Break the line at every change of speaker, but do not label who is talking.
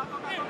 toca, toca, toca.